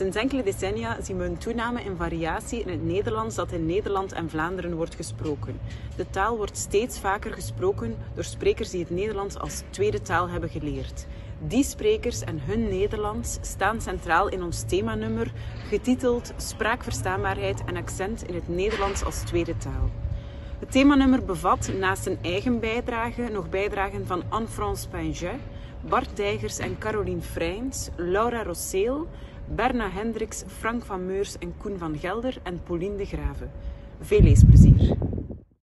Sinds enkele decennia zien we een toename in variatie in het Nederlands dat in Nederland en Vlaanderen wordt gesproken. De taal wordt steeds vaker gesproken door sprekers die het Nederlands als tweede taal hebben geleerd. Die sprekers en hun Nederlands staan centraal in ons themanummer, getiteld Spraakverstaanbaarheid en accent in het Nederlands als tweede taal. Het themanummer bevat naast een eigen bijdrage nog bijdragen van Anne-France Pinget, Bart Dijgers en Caroline Freins, Laura Rosseel, Berna Hendricks, Frank van Meurs en Koen van Gelder en Pauline de Grave. Veel leesplezier!